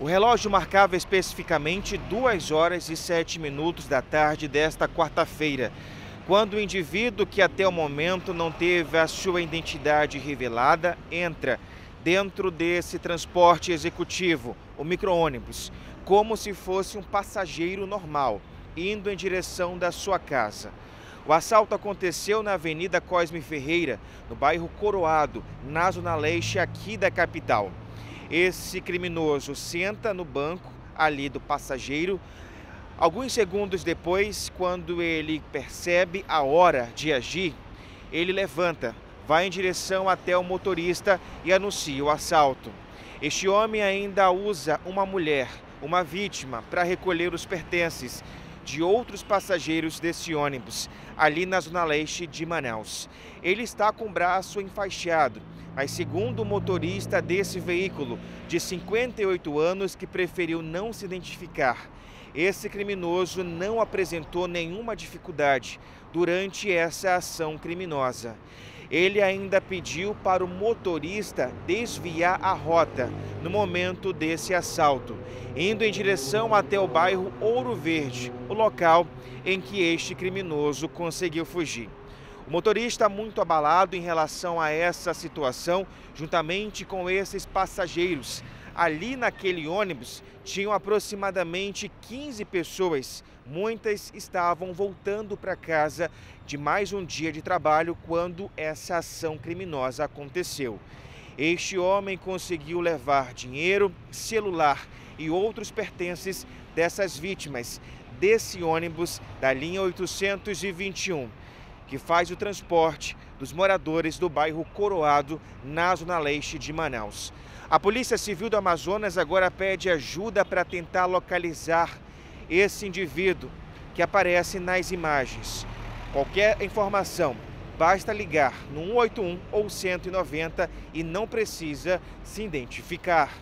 O relógio marcava especificamente 2 horas e 7 minutos da tarde desta quarta-feira, quando o indivíduo que até o momento não teve a sua identidade revelada entra dentro desse transporte executivo, o micro-ônibus, como se fosse um passageiro normal, indo em direção da sua casa. O assalto aconteceu na Avenida Cosme Ferreira, no bairro Coroado, na zona leste aqui da capital. Esse criminoso senta no banco ali do passageiro. Alguns segundos depois, quando ele percebe a hora de agir, ele levanta, vai em direção até o motorista e anuncia o assalto. Este homem ainda usa uma mulher, uma vítima, para recolher os pertences de outros passageiros desse ônibus, ali na zona leste de Manaus. Ele está com o braço enfaixado, mas segundo o motorista desse veículo, de 58 anos, que preferiu não se identificar, esse criminoso não apresentou nenhuma dificuldade durante essa ação criminosa. Ele ainda pediu para o motorista desviar a rota no momento desse assalto, indo em direção até o bairro Ouro Verde, o local em que este criminoso conseguiu fugir. O motorista muito abalado em relação a essa situação, juntamente com esses passageiros. Ali naquele ônibus tinham aproximadamente 15 pessoas. Muitas estavam voltando para casa de mais um dia de trabalho quando essa ação criminosa aconteceu. Este homem conseguiu levar dinheiro, celular e outros pertences dessas vítimas desse ônibus da linha 821 que faz o transporte dos moradores do bairro Coroado, na zona leste de Manaus. A Polícia Civil do Amazonas agora pede ajuda para tentar localizar esse indivíduo que aparece nas imagens. Qualquer informação, basta ligar no 181 ou 190 e não precisa se identificar.